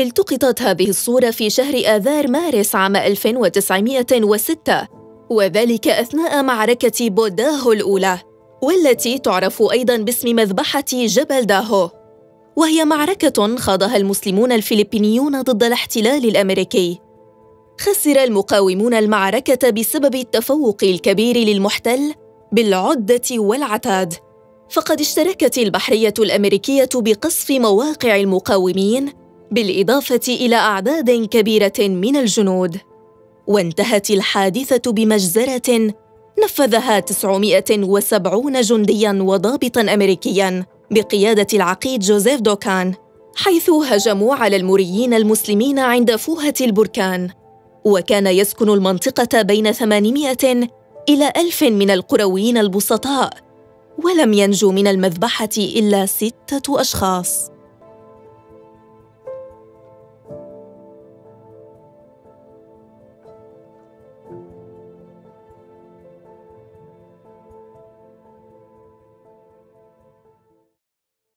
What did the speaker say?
التقطت هذه الصورة في شهر آذار مارس عام 1906 وذلك أثناء معركة بوداهو الأولى والتي تعرف أيضاً باسم مذبحة جبل داهو. وهي معركة خاضها المسلمون الفلبينيون ضد الاحتلال الأمريكي. خسر المقاومون المعركة بسبب التفوق الكبير للمحتل بالعدة والعتاد. فقد اشتركت البحرية الأمريكية بقصف مواقع المقاومين بالإضافة إلى أعداد كبيرة من الجنود. وانتهت الحادثة بمجزرة نفذها 970 جندياً وضابطاً أمريكياً بقيادة العقيد جوزيف دوكان حيث هجموا على الموريين المسلمين عند فوهة البركان. وكان يسكن المنطقة بين 800 إلى ألف من القرويين البسطاء ولم ينجو من المذبحة إلا ستة أشخاص.